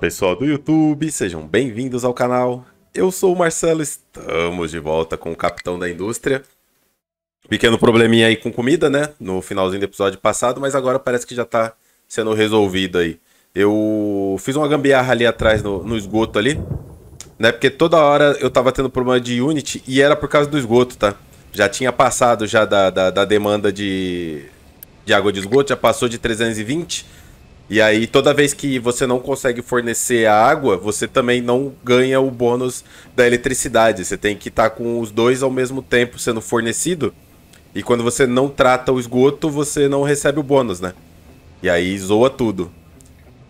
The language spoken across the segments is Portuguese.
pessoal do YouTube, sejam bem-vindos ao canal. Eu sou o Marcelo, estamos de volta com o Capitão da Indústria. Pequeno probleminha aí com comida, né? No finalzinho do episódio passado, mas agora parece que já tá sendo resolvido aí. Eu fiz uma gambiarra ali atrás no, no esgoto ali, né? Porque toda hora eu tava tendo problema de Unity e era por causa do esgoto, tá? Já tinha passado já da, da, da demanda de, de água de esgoto, já passou de 320 e aí, toda vez que você não consegue fornecer a água, você também não ganha o bônus da eletricidade. Você tem que estar tá com os dois ao mesmo tempo sendo fornecido. E quando você não trata o esgoto, você não recebe o bônus, né? E aí zoa tudo.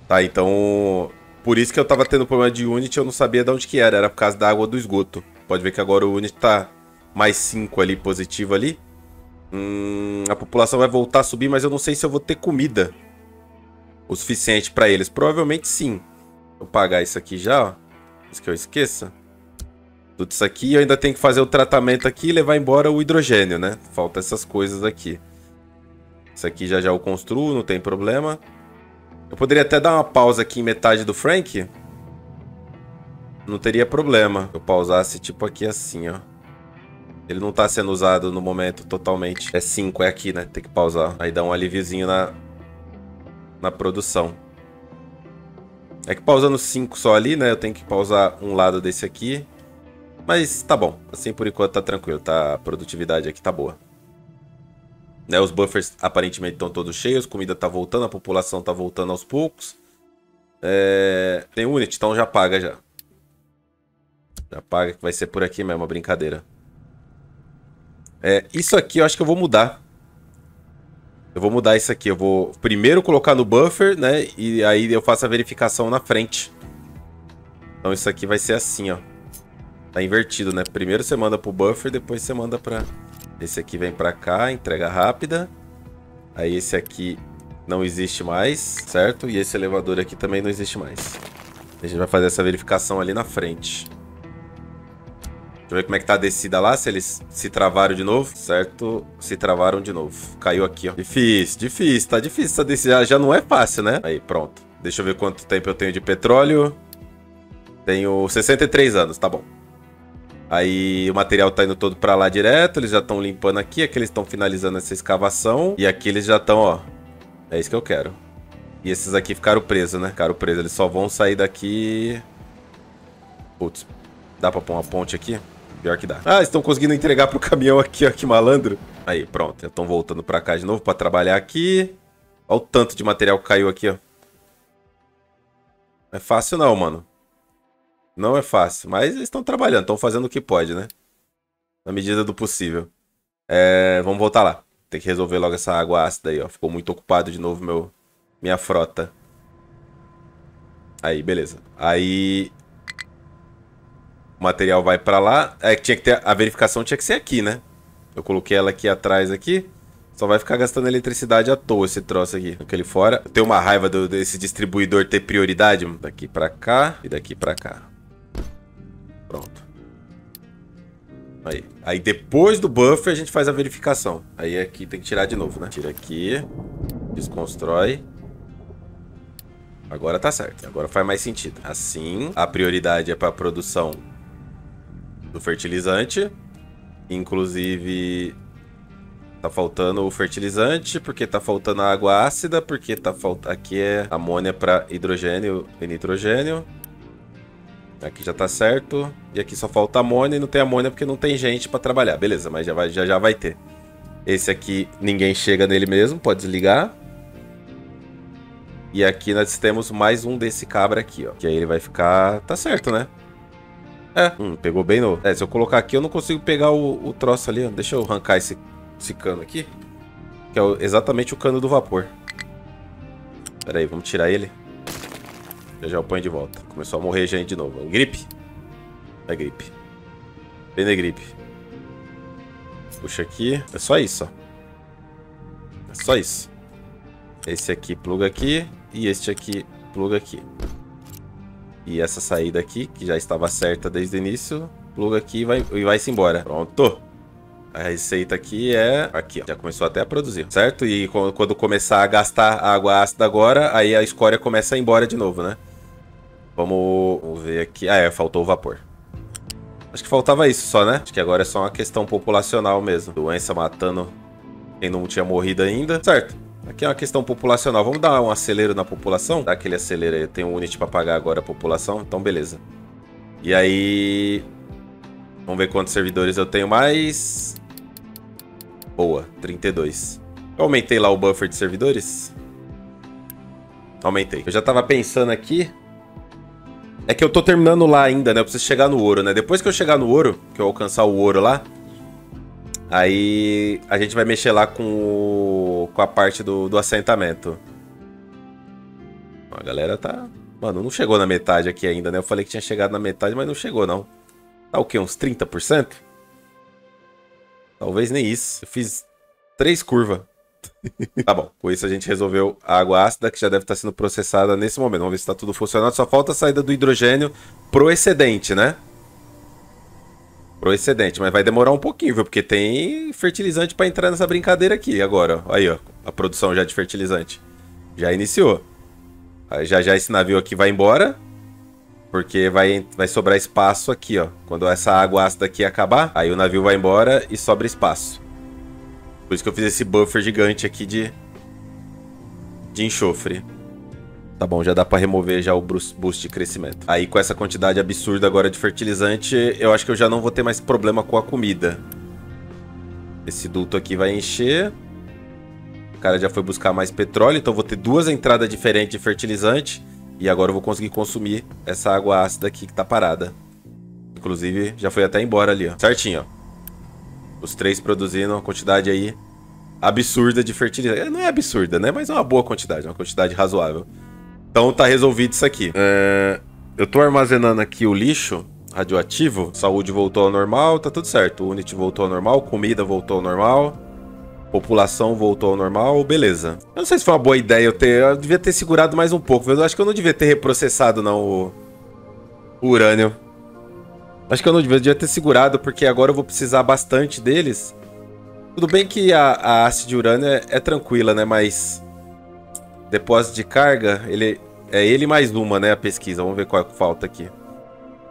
Tá, então. Por isso que eu tava tendo problema de Unity, eu não sabia de onde que era. Era por causa da água do esgoto. Pode ver que agora o Unity tá mais 5 ali, positivo ali. Hum, a população vai voltar a subir, mas eu não sei se eu vou ter comida o suficiente para eles? Provavelmente sim. Vou pagar isso aqui já, ó. Isso que eu esqueça. Tudo isso aqui, eu ainda tenho que fazer o tratamento aqui e levar embora o hidrogênio, né? Falta essas coisas aqui. Isso aqui já já eu construo, não tem problema. Eu poderia até dar uma pausa aqui em metade do Frank. Não teria problema. Eu pausasse tipo aqui assim, ó. Ele não tá sendo usado no momento totalmente. É 5, é aqui, né? Tem que pausar. Aí dá um alíviozinho na, na produção. É que pausando 5 só ali, né? Eu tenho que pausar um lado desse aqui. Mas tá bom. Assim por enquanto tá tranquilo, tá? A produtividade aqui tá boa. Né, os buffers aparentemente estão todos cheios, comida tá voltando, a população tá voltando aos poucos. É... Tem Unity, então já paga já. Já paga que vai ser por aqui mesmo, a brincadeira. É, isso aqui eu acho que eu vou mudar. Eu vou mudar isso aqui. Eu vou primeiro colocar no buffer, né? E aí eu faço a verificação na frente. Então isso aqui vai ser assim, ó. Tá invertido, né? Primeiro você manda pro buffer, depois você manda pra... Esse aqui vem pra cá, entrega rápida. Aí esse aqui não existe mais, certo? E esse elevador aqui também não existe mais. A gente vai fazer essa verificação ali na frente. Deixa eu ver como é que tá a descida lá, se eles se travaram de novo. Certo, se travaram de novo. Caiu aqui, ó. Difícil, difícil, tá difícil essa descida. Já não é fácil, né? Aí, pronto. Deixa eu ver quanto tempo eu tenho de petróleo. Tenho 63 anos, tá bom. Aí o material tá indo todo pra lá direto, eles já estão limpando aqui, aqui eles estão finalizando essa escavação. E aqui eles já estão, ó. É isso que eu quero. E esses aqui ficaram presos, né? Ficaram presos, eles só vão sair daqui... Putz, dá pra pôr uma ponte aqui? Pior que dá. Ah, estão conseguindo entregar pro caminhão aqui, ó, que malandro. Aí, pronto. Estão voltando pra cá de novo pra trabalhar aqui. Olha o tanto de material que caiu aqui, ó. Não é fácil não, mano. Não é fácil. Mas eles estão trabalhando, estão fazendo o que pode, né? Na medida do possível. É, vamos voltar lá. Tem que resolver logo essa água ácida aí, ó. Ficou muito ocupado de novo meu, minha frota. Aí, beleza. Aí o material vai para lá. É tinha que ter a verificação tinha que ser aqui, né? Eu coloquei ela aqui atrás aqui. Só vai ficar gastando eletricidade à toa esse troço aqui. Aquele fora. Eu tenho uma raiva do, desse distribuidor ter prioridade. Daqui pra cá e daqui pra cá. Pronto. Aí. Aí depois do buffer a gente faz a verificação. Aí aqui tem que tirar de novo, né? Tira aqui. Desconstrói. Agora tá certo. Agora faz mais sentido. Assim, a prioridade é para produção do fertilizante. Inclusive, tá faltando o fertilizante, porque tá faltando água ácida, porque tá faltando... Aqui é amônia para hidrogênio e nitrogênio. Aqui já tá certo. E aqui só falta amônia e não tem amônia porque não tem gente para trabalhar. Beleza, mas já, vai, já, já vai ter. Esse aqui, ninguém chega nele mesmo, pode desligar. E aqui nós temos mais um desse cabra aqui, ó. Que aí ele vai ficar... Tá certo, né? É, hum, pegou bem no... É, se eu colocar aqui eu não consigo pegar o, o troço ali, ó. Deixa eu arrancar esse, esse cano aqui. Que é o, exatamente o cano do vapor. Pera aí, vamos tirar ele. Já já eu ponho de volta. Começou a morrer gente de novo. Gripe. É gripe. É gripe. Puxa aqui. É só isso, ó. É só isso. Esse aqui pluga aqui. E este aqui pluga aqui. E essa saída aqui, que já estava certa desde o início, pluga aqui e vai, e vai-se embora. Pronto. A receita aqui é... Aqui, ó. Já começou até a produzir, certo? E quando começar a gastar água ácida agora, aí a escória começa a ir embora de novo, né? Vamos, vamos ver aqui. Ah, é, faltou o vapor. Acho que faltava isso só, né? Acho que agora é só uma questão populacional mesmo. Doença matando quem não tinha morrido ainda. Certo. Aqui é uma questão populacional. Vamos dar um acelero na população? Dá aquele acelero aí. Tem um unit pra pagar agora a população. Então, beleza. E aí... Vamos ver quantos servidores eu tenho mais. Boa, 32. Eu aumentei lá o buffer de servidores? Aumentei. Eu já tava pensando aqui. É que eu tô terminando lá ainda, né? Eu preciso chegar no ouro, né? Depois que eu chegar no ouro, que eu alcançar o ouro lá, aí a gente vai mexer lá com, o... com a parte do, do assentamento. A galera tá... Mano, não chegou na metade aqui ainda, né? Eu falei que tinha chegado na metade, mas não chegou, não. Tá o quê? Uns 30%? Talvez nem isso. Eu fiz três curvas. tá bom, com isso a gente resolveu a água ácida que já deve estar sendo processada nesse momento. Vamos ver se está tudo funcionando. Só falta a saída do hidrogênio pro excedente, né? Pro excedente, mas vai demorar um pouquinho, viu? Porque tem fertilizante para entrar nessa brincadeira aqui agora. Aí, ó, a produção já de fertilizante. Já iniciou. Aí já já esse navio aqui vai embora. Porque vai, vai sobrar espaço aqui, ó. Quando essa água ácida aqui acabar, aí o navio vai embora e sobra espaço. Por isso que eu fiz esse buffer gigante aqui de, de enxofre. Tá bom, já dá pra remover já o boost de crescimento. Aí com essa quantidade absurda agora de fertilizante, eu acho que eu já não vou ter mais problema com a comida. Esse duto aqui vai encher. O cara já foi buscar mais petróleo, então vou ter duas entradas diferentes de fertilizante. E agora eu vou conseguir consumir essa água ácida aqui que tá parada. Inclusive, já foi até embora ali, ó. Certinho, ó. Os três produzindo uma quantidade aí absurda de fertilizante. Não é absurda, né? Mas é uma boa quantidade, uma quantidade razoável. Então tá resolvido isso aqui. É... Eu tô armazenando aqui o lixo radioativo. Saúde voltou ao normal, tá tudo certo. O Unity voltou ao normal, comida voltou ao normal. População voltou ao normal, beleza. Eu não sei se foi uma boa ideia eu ter. Eu devia ter segurado mais um pouco. Eu acho que eu não devia ter reprocessado, não, o, o urânio. Acho que eu não devia ter segurado, porque agora eu vou precisar bastante deles. Tudo bem que a, a haste de urânio é, é, tranquila, né? Mas... Depósito de carga, ele... É ele mais uma, né? A pesquisa. Vamos ver qual é que falta aqui.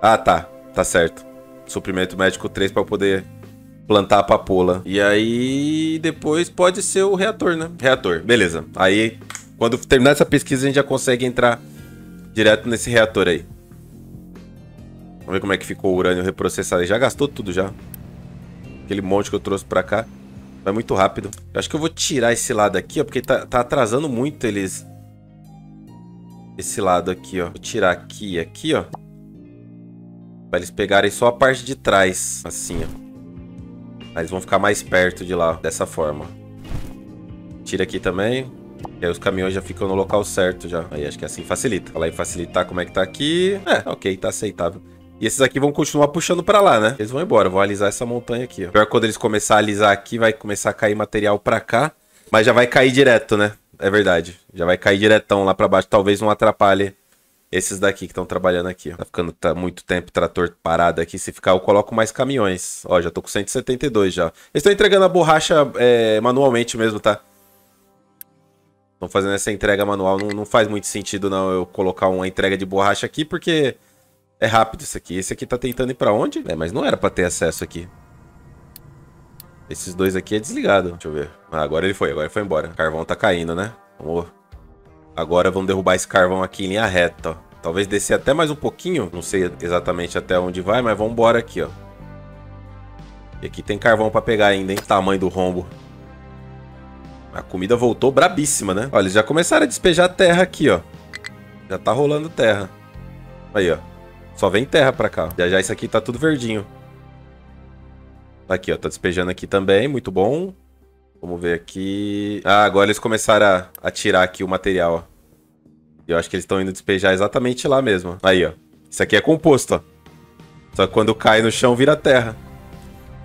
Ah, tá. Tá certo. Suprimento médico 3 para poder plantar a papoula. E aí, depois pode ser o reator, né? Reator, beleza. Aí, quando terminar essa pesquisa, a gente já consegue entrar direto nesse reator aí. Vamos ver como é que ficou o urânio reprocessado. Já gastou tudo já. Aquele monte que eu trouxe pra cá. Vai muito rápido. Eu acho que eu vou tirar esse lado aqui, ó. Porque tá, tá atrasando muito eles... Esse lado aqui, ó. Vou tirar aqui e aqui, ó. Pra eles pegarem só a parte de trás. Assim, ó. Aí eles vão ficar mais perto de lá. Dessa forma. Tira aqui também. E aí os caminhões já ficam no local certo já. Aí acho que assim facilita. Falar em facilitar como é que tá aqui. É, ok, tá aceitável. E esses aqui vão continuar puxando pra lá, né? Eles vão embora, vão alisar essa montanha aqui. Pior quando eles começarem a alisar aqui, vai começar a cair material pra cá. Mas já vai cair direto, né? É verdade. Já vai cair diretão lá pra baixo. Talvez não atrapalhe esses daqui que estão trabalhando aqui, ó. Tá ficando tá muito tempo trator parado aqui. Se ficar, eu coloco mais caminhões. Ó, já tô com 172 já. Eles estão entregando a borracha é, manualmente mesmo, tá? Estão fazendo essa entrega manual. Não, não faz muito sentido, não, eu colocar uma entrega de borracha aqui, porque é rápido isso aqui. Esse aqui tá tentando ir pra onde? É, mas não era pra ter acesso aqui. Esses dois aqui é desligado. Deixa eu ver. Ah, agora ele foi. Agora ele foi embora. Carvão tá caindo, né? Vamos... Agora vamos derrubar esse carvão aqui em linha reta, ó. Talvez descer até mais um pouquinho. Não sei exatamente até onde vai, mas vamos embora aqui, ó. E aqui tem carvão pra pegar ainda, hein? Tamanho do rombo. A comida voltou brabíssima, né? Olha, eles já começaram a despejar terra aqui, ó. Já tá rolando terra. Aí, ó. Só vem terra pra cá. Já já isso aqui tá tudo verdinho. Aqui, ó. Tá despejando aqui também. Muito bom. Vamos ver aqui. Ah, agora eles começaram a, a tirar aqui o material, ó. Eu acho que eles estão indo despejar exatamente lá mesmo. Aí, ó. Isso aqui é composto, ó. Só que quando cai no chão, vira terra.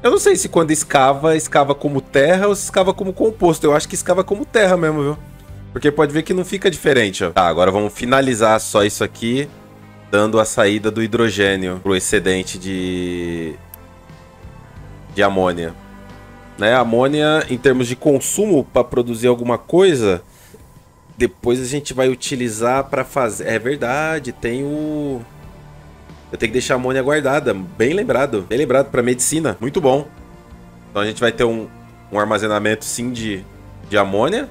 Eu não sei se quando escava, escava como terra ou se escava como composto. Eu acho que escava como terra mesmo, viu? Porque pode ver que não fica diferente, ó. Tá, agora vamos finalizar só isso aqui dando a saída do hidrogênio pro excedente de de amônia. Né? A amônia, em termos de consumo para produzir alguma coisa, depois a gente vai utilizar para fazer... É verdade, tem o... Eu tenho que deixar a amônia guardada. Bem lembrado. Bem lembrado para medicina. Muito bom. Então a gente vai ter um, um armazenamento sim de, de amônia.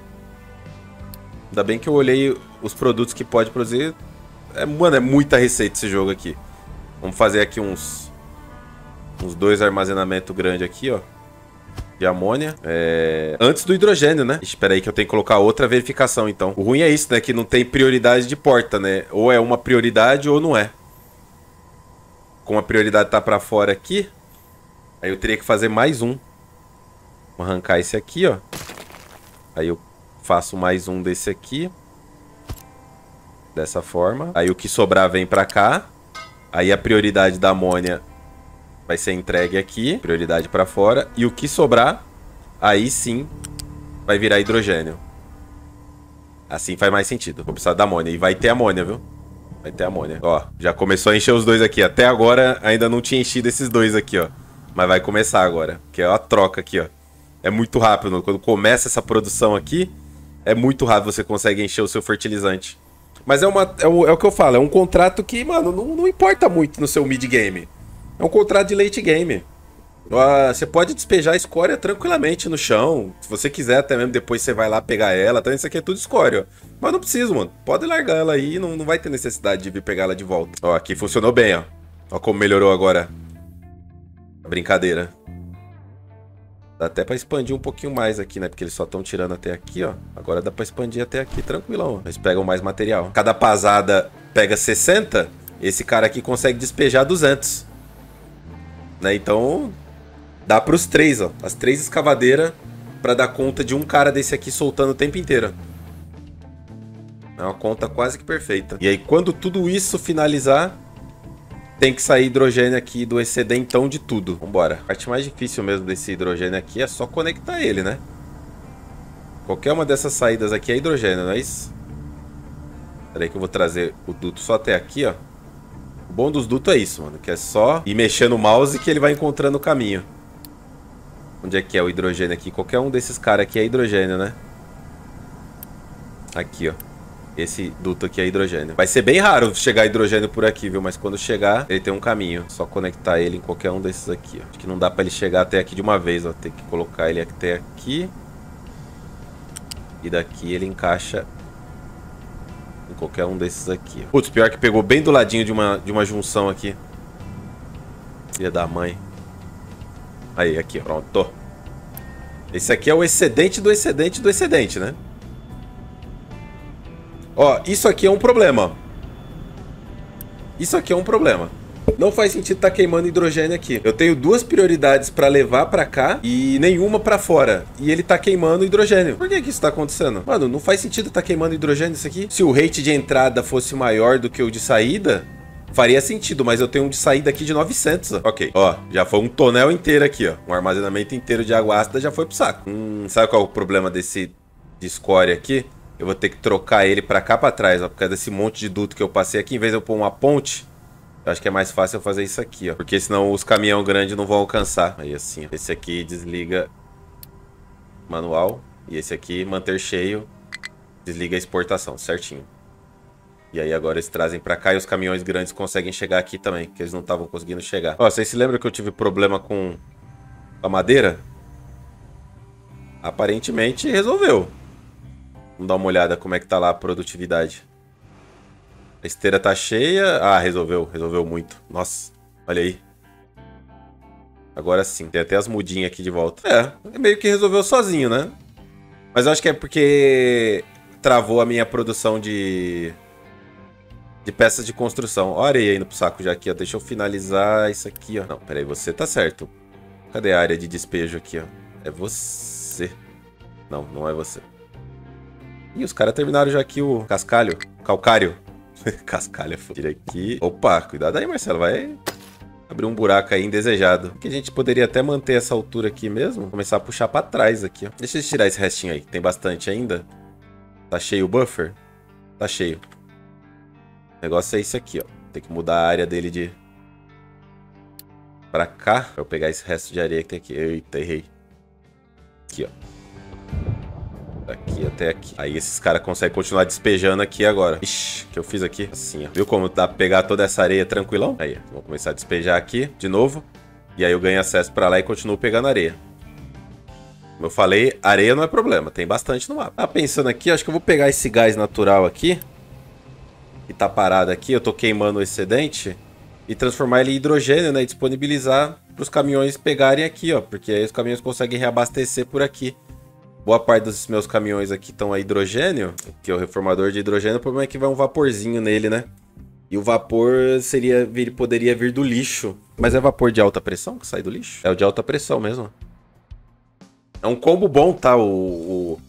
Ainda bem que eu olhei os produtos que pode produzir. É, mano, é muita receita esse jogo aqui. Vamos fazer aqui uns... Uns dois armazenamentos grandes aqui, ó de amônia. É... Antes do hidrogênio, né? Espera aí que eu tenho que colocar outra verificação, então. O ruim é isso, né? Que não tem prioridade de porta, né? Ou é uma prioridade ou não é. Como a prioridade tá pra fora aqui, aí eu teria que fazer mais um. Vou arrancar esse aqui, ó. Aí eu faço mais um desse aqui. Dessa forma. Aí o que sobrar vem pra cá. Aí a prioridade da amônia vai ser entregue aqui, prioridade para fora, e o que sobrar, aí sim vai virar hidrogênio. Assim faz mais sentido. Vou precisar da amônia. E vai ter amônia, viu? Vai ter amônia. Ó, já começou a encher os dois aqui. Até agora ainda não tinha enchido esses dois aqui, ó. Mas vai começar agora. Que é a troca aqui, ó. É muito rápido. Quando começa essa produção aqui, é muito rápido você consegue encher o seu fertilizante. Mas é, uma, é, o, é o que eu falo, é um contrato que, mano, não, não importa muito no seu mid-game. É um contrato de late game. Uh, você pode despejar a escória tranquilamente no chão. Se você quiser, até mesmo depois você vai lá pegar ela. Então isso aqui é tudo escória. Mas não precisa, mano. Pode largar ela aí, não, não vai ter necessidade de vir pegar ela de volta. Ó, aqui funcionou bem, ó. Ó como melhorou agora. Brincadeira. Dá até pra expandir um pouquinho mais aqui, né? Porque eles só estão tirando até aqui, ó. Agora dá pra expandir até aqui, tranquilão. Eles pegam mais material. Cada pasada pega 60, esse cara aqui consegue despejar 200. Né? Então, dá para os três, ó. As três escavadeiras para dar conta de um cara desse aqui soltando o tempo inteiro. É uma conta quase que perfeita. E aí, quando tudo isso finalizar, tem que sair hidrogênio aqui do excedentão de tudo. Vambora. A parte mais difícil mesmo desse hidrogênio aqui é só conectar ele, né? Qualquer uma dessas saídas aqui é hidrogênio, não é isso? Peraí que eu vou trazer o duto só até aqui, ó. O bom dos dutos é isso, mano. Que é só ir mexendo o mouse que ele vai encontrando o caminho. Onde é que é o hidrogênio aqui? Qualquer um desses caras aqui é hidrogênio, né? Aqui, ó. Esse duto aqui é hidrogênio. Vai ser bem raro chegar hidrogênio por aqui, viu? Mas quando chegar, ele tem um caminho. Só conectar ele em qualquer um desses aqui, ó. Acho que não dá pra ele chegar até aqui de uma vez, ó. Tem que colocar ele até aqui. E daqui ele encaixa em qualquer um desses aqui. Putz, pior que pegou bem do ladinho de uma, de uma junção aqui. Filha da mãe. Aí, aqui, pronto. Esse aqui é o excedente do excedente do excedente, né? Ó, isso aqui é um problema. Isso aqui é um problema. Não faz sentido estar tá queimando hidrogênio aqui. Eu tenho duas prioridades para levar para cá e nenhuma para fora. E ele tá queimando hidrogênio. Por que que isso tá acontecendo? Mano, não faz sentido estar tá queimando hidrogênio isso aqui. Se o rate de entrada fosse maior do que o de saída, Faria sentido, mas eu tenho um de saída aqui de 900, ó. Ok, ó, já foi um tonel inteiro aqui, ó. Um armazenamento inteiro de água ácida já foi pro saco. Hum, sabe qual é o problema desse de escória aqui? Eu vou ter que trocar ele pra cá pra trás, ó. Por causa desse monte de duto que eu passei aqui. Em vez de eu pôr uma ponte, eu acho que é mais fácil eu fazer isso aqui, ó. Porque senão os caminhão grandes não vão alcançar. Aí assim, ó. Esse aqui desliga manual. E esse aqui, manter cheio, desliga a exportação, certinho. E aí agora eles trazem pra cá e os caminhões grandes conseguem chegar aqui também, que eles não estavam conseguindo chegar. Ó, vocês se lembram que eu tive problema com a madeira? Aparentemente resolveu. Vamos dar uma olhada como é que tá lá a produtividade. A esteira tá cheia. Ah, resolveu. Resolveu muito. Nossa, olha aí. Agora sim. Tem até as mudinhas aqui de volta. É, meio que resolveu sozinho, né? Mas eu acho que é porque travou a minha produção de... De peças de construção. Olha aí indo pro saco já aqui, ó. Deixa eu finalizar isso aqui, ó. Não, peraí, você tá certo. Cadê a área de despejo aqui, ó? É você. Não, não é você. Ih, os caras terminaram já aqui o cascalho. Calcário. Cascalha Tira aqui. Opa, cuidado aí, Marcelo. Vai abrir um buraco aí indesejado. Que a gente poderia até manter essa altura aqui mesmo. Começar a puxar pra trás aqui, ó. Deixa eu tirar esse restinho aí. Tem bastante ainda. Tá cheio o buffer? Tá cheio. O negócio é isso aqui, ó. Tem que mudar a área dele de... Pra cá. Pra eu pegar esse resto de areia que tem aqui. Eita, errei. Aqui, ó. Daqui até aqui. Aí esses caras conseguem continuar despejando aqui agora. Ixi, que eu fiz aqui? Assim, ó. Viu como dá pra pegar toda essa areia tranquilão? Aí, vou começar a despejar aqui de novo. E aí eu ganho acesso pra lá e continuo pegando areia. Como eu falei, areia não é problema. Tem bastante no mapa. Ah, pensando aqui, acho que eu vou pegar esse gás natural aqui. Que tá parado aqui. Eu tô queimando o excedente. E transformar ele em hidrogênio, né? E disponibilizar pros caminhões pegarem aqui, ó. Porque aí os caminhões conseguem reabastecer por aqui. Boa parte dos meus caminhões aqui estão a hidrogênio, que é o reformador de hidrogênio, o problema é que vai um vaporzinho nele, né? E o vapor seria poderia vir do lixo. Mas é vapor de alta pressão que sai do lixo? É o de alta pressão mesmo. É um combo bom, tá? O, o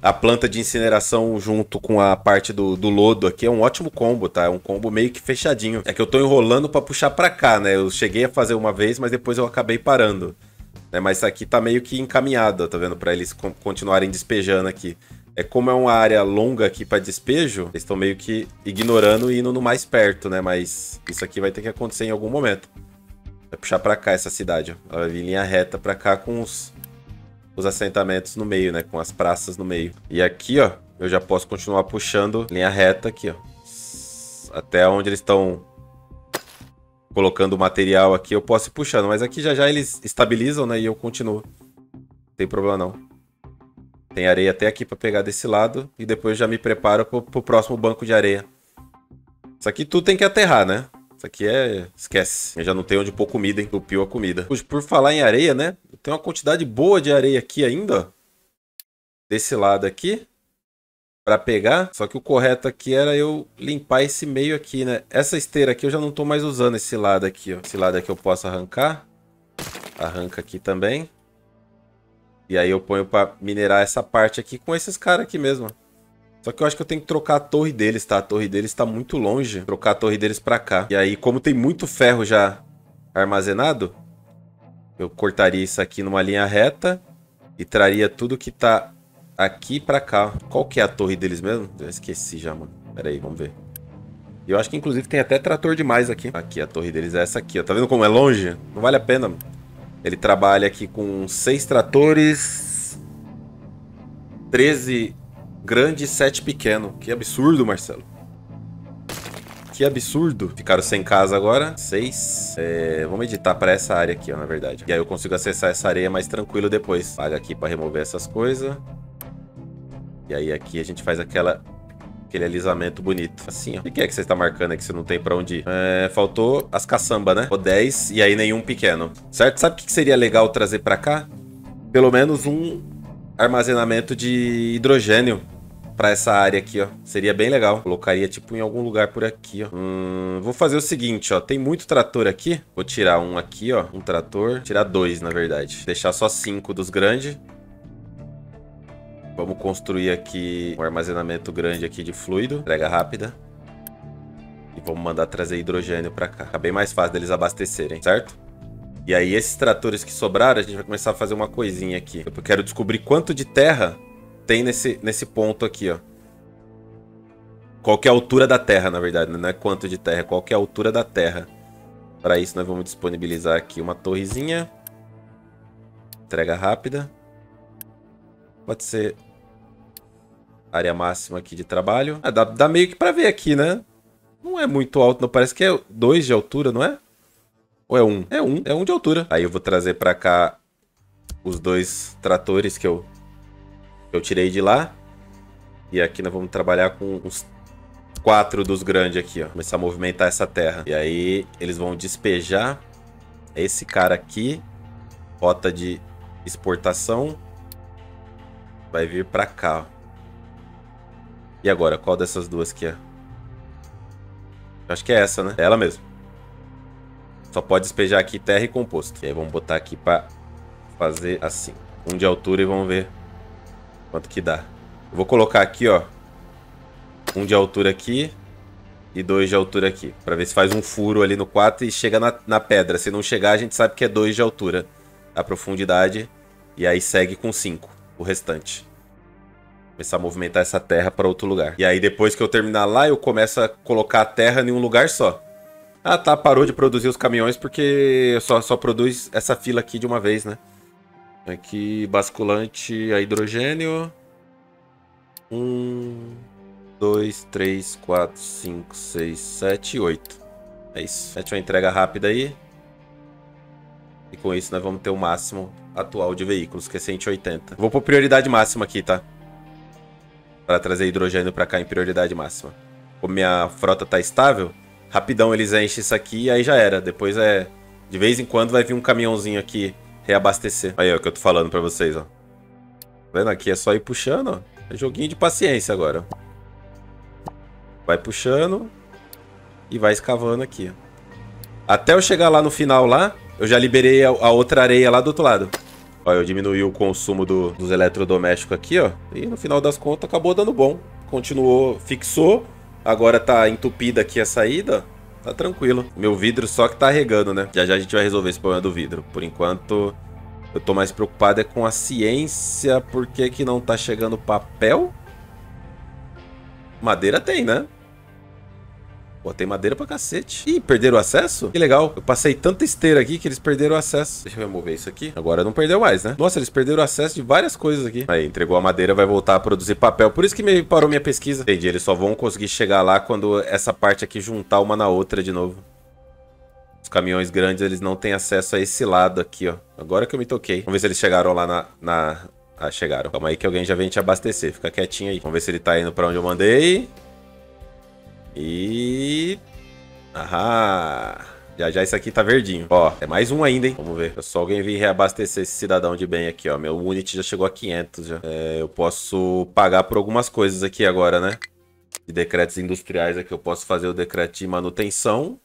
a planta de incineração junto com a parte do, do, lodo aqui é um ótimo combo, tá? É um combo meio que fechadinho. É que eu tô enrolando para puxar para cá, né? Eu cheguei a fazer uma vez, mas depois eu acabei parando. Né? Mas isso aqui tá meio que encaminhado, tá vendo? Para eles continuarem despejando aqui. É como é uma área longa aqui para despejo, eles estão meio que ignorando e indo no mais perto, né? Mas isso aqui vai ter que acontecer em algum momento. Vai puxar para cá essa cidade, ó. Ela vai vir em linha reta para cá com os, os assentamentos no meio, né? Com as praças no meio. E aqui, ó, eu já posso continuar puxando linha reta aqui, ó. Até onde eles estão colocando o material aqui, eu posso ir puxando. Mas aqui já já eles estabilizam, né? E eu continuo. Não tem problema não. Tem areia até aqui para pegar desse lado. E depois já me preparo pro, pro próximo banco de areia. Isso aqui tudo tem que aterrar, né? Isso aqui é... Esquece. Eu já não tenho onde pôr comida, entupiu a comida. Por falar em areia, né? Tem uma quantidade boa de areia aqui ainda. Desse lado aqui para pegar, só que o correto aqui era eu limpar esse meio aqui, né? Essa esteira aqui eu já não tô mais usando esse lado aqui, ó. Esse lado aqui eu posso arrancar. Arranca aqui também. E aí eu ponho para minerar essa parte aqui com esses caras aqui mesmo. Só que eu acho que eu tenho que trocar a torre deles, tá? A torre deles está muito longe. Trocar a torre deles para cá. E aí, como tem muito ferro já armazenado, eu cortaria isso aqui numa linha reta e traria tudo que tá aqui pra cá. Qual que é a torre deles mesmo? Eu esqueci já, mano. Pera aí, vamos ver. Eu acho que inclusive tem até trator demais aqui. Aqui, a torre deles é essa aqui, ó. Tá vendo como é longe? Não vale a pena. Ele trabalha aqui com seis tratores, 13 grande e 7 pequeno. Que absurdo, Marcelo. Que absurdo. Ficaram sem casa agora. Seis. É, vamos editar para essa área aqui, ó, na verdade. E aí eu consigo acessar essa areia mais tranquilo depois. Paga aqui para remover essas coisas. E aí aqui a gente faz aquela aquele alisamento bonito. Assim, ó. O que é que você está marcando aqui que você não tem pra onde ir? É, faltou as caçamba, né? O 10 e aí nenhum pequeno. Certo? Sabe o que seria legal trazer pra cá? Pelo menos um armazenamento de hidrogênio pra essa área aqui, ó. Seria bem legal. Colocaria, tipo, em algum lugar por aqui, ó. Hum, vou fazer o seguinte, ó. Tem muito trator aqui. Vou tirar um aqui, ó. Um trator. Tirar dois, na verdade. Deixar só cinco dos grandes. Vamos construir aqui um armazenamento grande aqui de fluido, entrega rápida. E vamos mandar trazer hidrogênio para cá. Fica bem mais fácil deles abastecerem, certo? E aí esses tratores que sobraram, a gente vai começar a fazer uma coisinha aqui. Eu quero descobrir quanto de terra tem nesse, nesse ponto aqui, ó. Qual é a altura da terra, na verdade, né? não é quanto de terra, qual é a altura da terra. Para isso nós vamos disponibilizar aqui uma torrezinha. Entrega rápida. Pode ser área máxima aqui de trabalho. Ah, dá, dá meio que pra ver aqui, né? Não é muito alto, não. Parece que é 2 de altura, não é? Ou é 1? Um? É 1, um, é 1 um de altura. Aí eu vou trazer pra cá os dois tratores que eu, que eu tirei de lá. E aqui nós vamos trabalhar com os quatro dos grandes aqui, ó. Começar a movimentar essa terra. E aí eles vão despejar esse cara aqui. Rota de exportação vai vir pra cá, ó. E agora, qual dessas duas que é? Acho que é essa, né? É ela mesmo. Só pode despejar aqui terra e composto. E aí vamos botar aqui pra fazer assim. Um de altura e vamos ver quanto que dá. Eu vou colocar aqui, ó. Um de altura aqui e dois de altura aqui. Pra ver se faz um furo ali no 4 e chega na, na pedra. Se não chegar, a gente sabe que é dois de altura. A profundidade. E aí segue com 5 o restante. Começar a movimentar essa terra para outro lugar. E aí depois que eu terminar lá, eu começo a colocar a terra em um lugar só. Ah tá, parou de produzir os caminhões porque só, só produz essa fila aqui de uma vez, né? Aqui, basculante a hidrogênio. Um, dois, três, quatro, cinco, seis, sete, oito. É isso. Mete uma entrega rápida aí. E com isso nós vamos ter o máximo atual de veículos, que é 180. Vou por prioridade máxima aqui, tá? Para trazer hidrogênio para cá em prioridade máxima. Como minha frota tá estável, rapidão eles enchem isso aqui e aí já era. Depois é... De vez em quando vai vir um caminhãozinho aqui reabastecer. Aí, ó, o que eu tô falando pra vocês, ó. Tá vendo? Aqui é só ir puxando, ó. É joguinho de paciência agora. Vai puxando e vai escavando aqui. Até eu chegar lá no final lá, eu já liberei a outra areia lá do outro lado. Ó, eu diminui o consumo do, dos eletrodomésticos aqui, ó. E no final das contas acabou dando bom. Continuou, fixou. Agora tá entupida aqui a saída. Tá tranquilo. Meu vidro só que tá regando, né? Já já a gente vai resolver esse problema do vidro. Por enquanto, eu tô mais preocupado é com a ciência. Por que que não tá chegando papel? Madeira tem, né? Pô, tem madeira pra cacete. Ih, perderam o acesso? Que legal. Eu passei tanta esteira aqui que eles perderam o acesso. Deixa eu remover isso aqui. Agora não perdeu mais, né? Nossa, eles perderam o acesso de várias coisas aqui. Aí, entregou a madeira, vai voltar a produzir papel. Por isso que me parou minha pesquisa. Entendi, eles só vão conseguir chegar lá quando essa parte aqui juntar uma na outra de novo. Os caminhões grandes, eles não têm acesso a esse lado aqui, ó. Agora que eu me toquei. Vamos ver se eles chegaram lá na... na... Ah, chegaram. Calma aí que alguém já vem te abastecer. Fica quietinho aí. Vamos ver se ele tá indo pra onde eu mandei. E... Ahá... Já já isso aqui tá verdinho. Ó, é mais um ainda, hein? Vamos ver. Só alguém vir reabastecer esse cidadão de bem aqui, ó. Meu unit já chegou a 500 já. É, eu posso pagar por algumas coisas aqui agora, né? De decretos industriais aqui. Eu posso fazer o decreto de manutenção.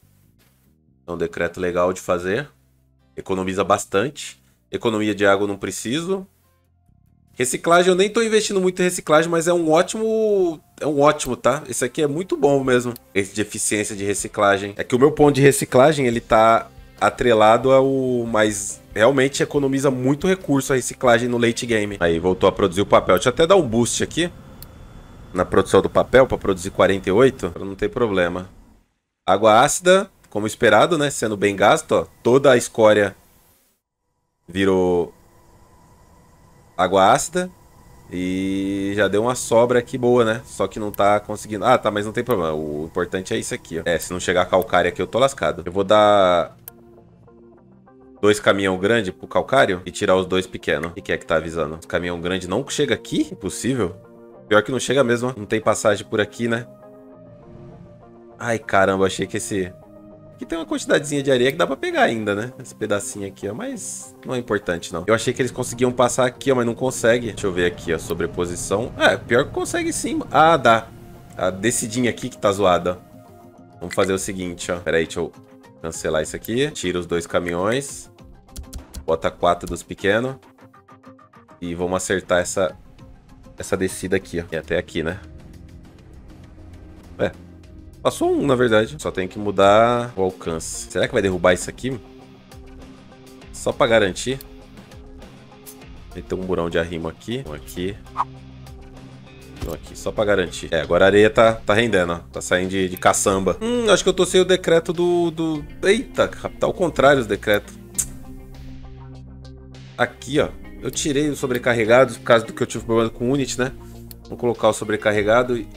É um decreto legal de fazer. Economiza bastante. Economia de água não preciso. Reciclagem, eu nem tô investindo muito em reciclagem, mas é um ótimo. É um ótimo, tá? Esse aqui é muito bom mesmo. Esse de eficiência de reciclagem. É que o meu ponto de reciclagem, ele tá atrelado ao. Mas realmente economiza muito recurso a reciclagem no late game. Aí, voltou a produzir o papel. Deixa eu até dar um boost aqui. Na produção do papel, para produzir 48. Pra não ter problema. Água ácida, como esperado, né? Sendo bem gasto, ó. Toda a escória virou água ácida. E já deu uma sobra aqui boa, né? Só que não tá conseguindo... Ah, tá, mas não tem problema. O importante é isso aqui, ó. É, se não chegar calcário aqui, eu tô lascado. Eu vou dar... Dois caminhão grande pro calcário e tirar os dois pequenos. O que é que tá avisando? Os caminhão grande não chega aqui? Impossível. Pior que não chega mesmo, ó. Não tem passagem por aqui, né? Ai, caramba, achei que esse... Aqui tem uma quantidadezinha de areia que dá pra pegar ainda, né? Esse pedacinho aqui, ó. Mas não é importante, não. Eu achei que eles conseguiam passar aqui, ó, mas não consegue. Deixa eu ver aqui, ó, sobreposição. É, pior que consegue sim. Ah, dá. A descidinha aqui que tá zoada. Vamos fazer o seguinte, ó. Pera aí, deixa eu cancelar isso aqui. Tira os dois caminhões. Bota quatro dos pequenos. E vamos acertar essa, essa descida aqui, ó. E até aqui, né? É, Passou um, na verdade. Só tem que mudar o alcance. Será que vai derrubar isso aqui? Só pra garantir. Tem um burão de arrimo aqui. Um aqui. Um aqui, só pra garantir. É, agora a areia tá, tá rendendo, ó. Tá saindo de, de caçamba. Hum, acho que eu tô sem o decreto do... do... Eita, tá ao contrário os decretos. Aqui, ó. Eu tirei os sobrecarregados por causa do que eu tive problema com o Unity, né? Vou colocar o sobrecarregado e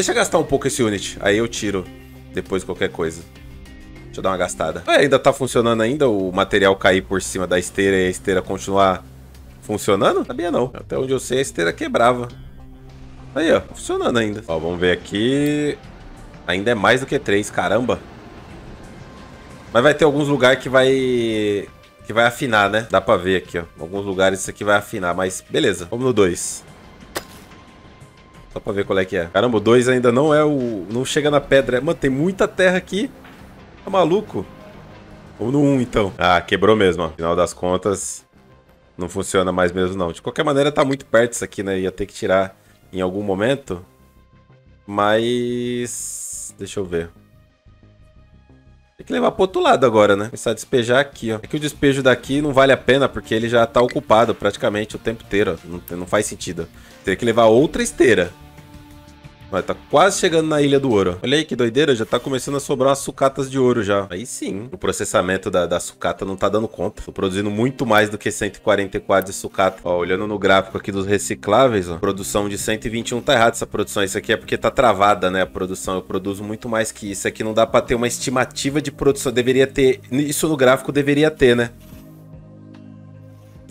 Deixa gastar um pouco esse unit. Aí eu tiro depois qualquer coisa. Deixa eu dar uma gastada. Ah, ainda tá funcionando ainda o material cair por cima da esteira e a esteira continuar funcionando? Sabia não. Até onde eu sei a esteira quebrava. Aí, ó. Funcionando ainda. Ó, vamos ver aqui. Ainda é mais do que três, caramba. Mas vai ter alguns lugares que vai... Que vai afinar, né? Dá pra ver aqui, ó. Alguns lugares isso aqui vai afinar, mas beleza. Vamos no 2. Só pra ver qual é que é. Caramba, o 2 ainda não é o... Não chega na pedra. Mano, tem muita terra aqui. Tá maluco? Vamos no 1, um, então. Ah, quebrou mesmo, ó. Final das contas, não funciona mais mesmo, não. De qualquer maneira, tá muito perto isso aqui, né? Ia ter que tirar em algum momento. Mas... Deixa eu ver. Tem que levar pro outro lado agora, né? Começar a despejar aqui, ó. É que o despejo daqui não vale a pena, porque ele já tá ocupado praticamente o tempo inteiro, ó. Não, não faz sentido. Teria que levar outra esteira. Olha, tá quase chegando na Ilha do Ouro. Olha aí que doideira, já tá começando a sobrar umas sucatas de ouro já. Aí sim, o processamento da, da sucata não tá dando conta. Tô produzindo muito mais do que 144 de sucata. Ó, olhando no gráfico aqui dos recicláveis, ó, produção de 121 tá errado essa produção. Isso aqui é porque tá travada, né, a produção. Eu produzo muito mais que isso. Aqui não dá pra ter uma estimativa de produção. Deveria ter, isso no gráfico deveria ter, né?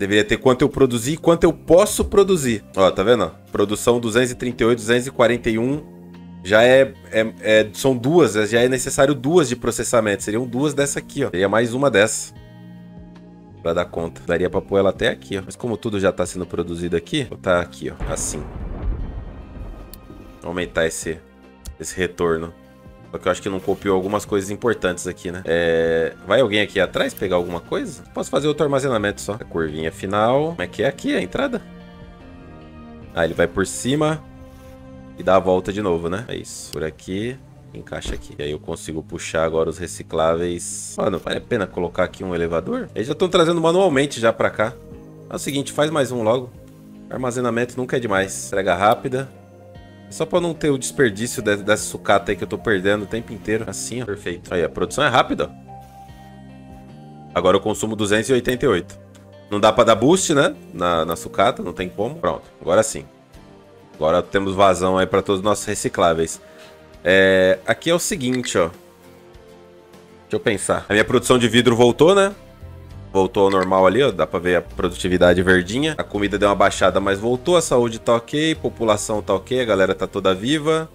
Deveria ter quanto eu produzi e quanto eu posso produzir. Ó, tá vendo? Produção 238, 241. Já é, é, é, São duas, já é necessário duas de processamento. Seriam duas dessa aqui, ó. Seria mais uma dessa. Pra dar conta. Daria pra pôr ela até aqui, ó. Mas como tudo já tá sendo produzido aqui, vou botar aqui, ó. Assim. Aumentar esse, esse retorno. Só que eu acho que não copiou algumas coisas importantes aqui, né? É... Vai alguém aqui atrás pegar alguma coisa? Posso fazer outro armazenamento só. A curvinha final. Como é que é aqui a entrada? Ah, ele vai por cima e dá a volta de novo, né? É isso. Por aqui, encaixa aqui. E aí eu consigo puxar agora os recicláveis. Mano, vale a pena colocar aqui um elevador? Eles já estão trazendo manualmente já pra cá. É o seguinte, faz mais um logo. Armazenamento nunca é demais. Entrega rápida. Só pra não ter o desperdício dessa sucata aí que eu tô perdendo o tempo inteiro. Assim, ó. Perfeito. Aí, a produção é rápida, ó. Agora eu consumo 288. Não dá pra dar boost, né? Na, na sucata, não tem como. Pronto, agora sim. Agora temos vazão aí pra todos os nossos recicláveis. É, aqui é o seguinte, ó. Deixa eu pensar. A minha produção de vidro voltou, né? Voltou ao normal ali, ó. Dá pra ver a produtividade verdinha. A comida deu uma baixada, mas voltou. A saúde tá ok, população tá ok, a galera tá toda viva.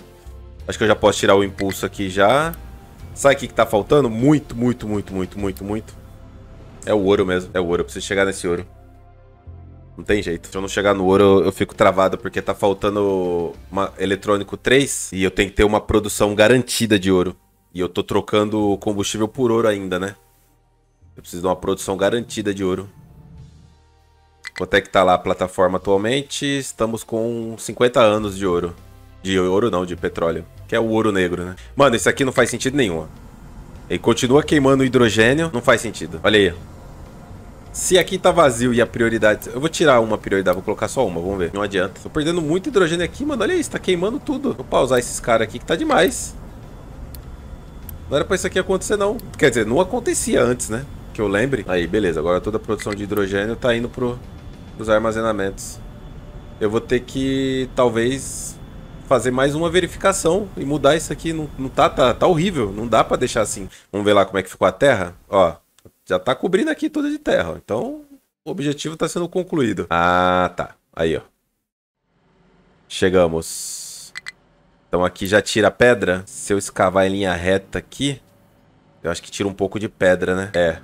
Acho que eu já posso tirar o impulso aqui já. Sabe o que, que tá faltando? Muito, muito, muito, muito, muito, muito. É o ouro mesmo. É o ouro. Eu preciso chegar nesse ouro. Não tem jeito. Se eu não chegar no ouro, eu fico travado, porque tá faltando uma eletrônico 3 e eu tenho que ter uma produção garantida de ouro. E eu tô trocando combustível por ouro ainda, né? Eu preciso de uma produção garantida de ouro. Quanto é que tá lá a plataforma atualmente? Estamos com 50 anos de ouro. De ouro não, de petróleo. Que é o ouro negro, né? Mano, isso aqui não faz sentido nenhum. Ele continua queimando hidrogênio, não faz sentido. Olha aí. Se aqui tá vazio e a prioridade... Eu vou tirar uma prioridade, vou colocar só uma, vamos ver. Não adianta. Tô perdendo muito hidrogênio aqui, mano. Olha isso, tá queimando tudo. Vou pausar esses caras aqui que tá demais. Não era pra isso aqui acontecer, não. Quer dizer, não acontecia antes, né? Que eu lembre. Aí, beleza. Agora toda a produção de hidrogênio tá indo pro, pros armazenamentos. Eu vou ter que, talvez, fazer mais uma verificação e mudar isso aqui. Não, não tá, tá, tá horrível. Não dá pra deixar assim. Vamos ver lá como é que ficou a terra. Ó, já tá cobrindo aqui tudo de terra. Então, o objetivo tá sendo concluído. Ah, tá. Aí, ó. Chegamos. Então aqui já tira pedra. Se eu escavar em linha reta aqui, eu acho que tira um pouco de pedra, né? É,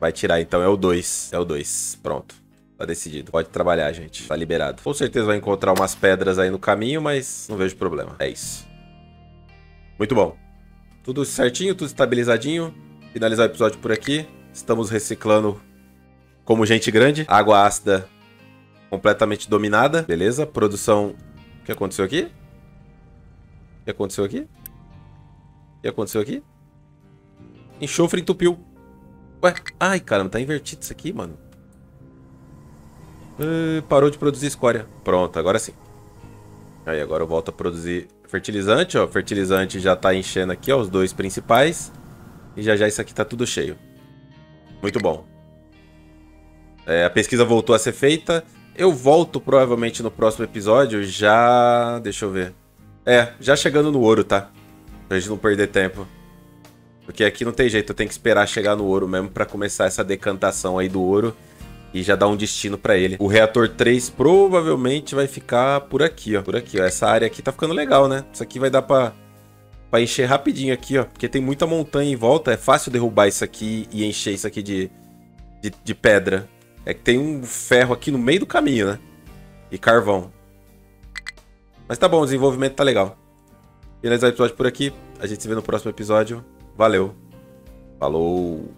Vai tirar, então é o 2. É o 2. Pronto. Tá decidido. Pode trabalhar, gente. Tá liberado. Com certeza vai encontrar umas pedras aí no caminho, mas não vejo problema. É isso. Muito bom. Tudo certinho, tudo estabilizadinho. Finalizar o episódio por aqui. Estamos reciclando como gente grande. Água ácida completamente dominada. Beleza. Produção... O que aconteceu aqui? O que aconteceu aqui? O que aconteceu aqui? Enxofre entupiu. Ué? Ai, caramba, tá invertido isso aqui, mano. Uh, parou de produzir escória. Pronto, agora sim. Aí, agora eu volto a produzir fertilizante, ó. Fertilizante já tá enchendo aqui, ó, os dois principais. E já já isso aqui tá tudo cheio. Muito bom. É, a pesquisa voltou a ser feita. Eu volto provavelmente no próximo episódio já... Deixa eu ver. É, já chegando no ouro, tá? Pra gente não perder tempo. Porque aqui não tem jeito, eu tenho que esperar chegar no ouro mesmo para começar essa decantação aí do ouro e já dar um destino para ele. O reator 3 provavelmente vai ficar por aqui, ó. Por aqui, ó. Essa área aqui tá ficando legal, né? Isso aqui vai dar pra, pra encher rapidinho aqui, ó. Porque tem muita montanha em volta, é fácil derrubar isso aqui e encher isso aqui de, de, de pedra. É que tem um ferro aqui no meio do caminho, né? E carvão. Mas tá bom, o desenvolvimento tá legal. Finalizar o episódio por aqui. A gente se vê no próximo episódio. Valeu. Falou.